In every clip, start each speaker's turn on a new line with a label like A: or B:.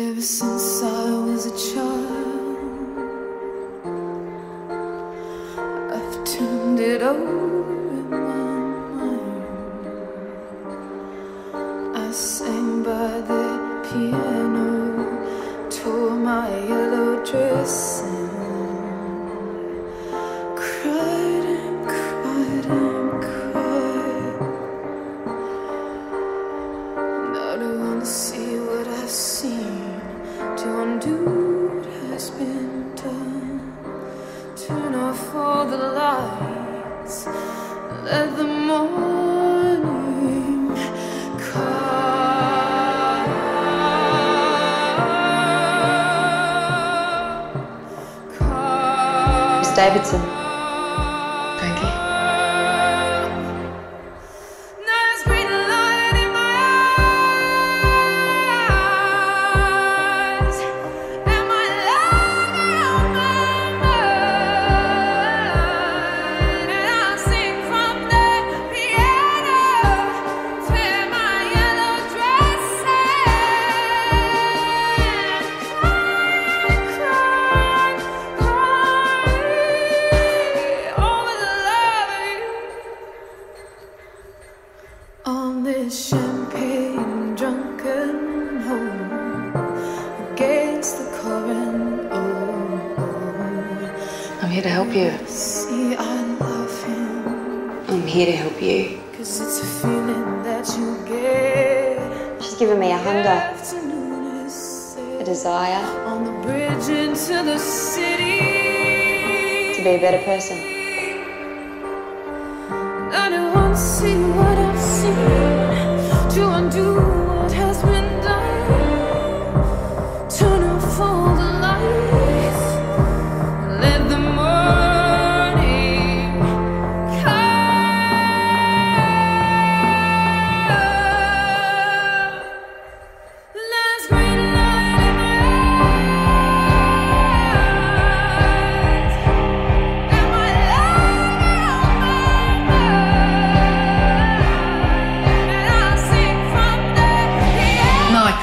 A: Ever since I was a child, I've turned it over in my mind. I sang by the piano, tore my yellow dress.
B: Davidson. here to help you.
A: See, I love him.
B: I'm here to help you.
A: Cause it's a feeling that you get.
B: She's given me a hunger, a desire.
A: On the bridge into the city.
B: To be a better person.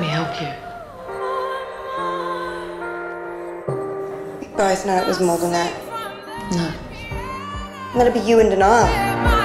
B: me help you.
C: You guys know it was more than that.
B: No.
C: That'd be you in denial.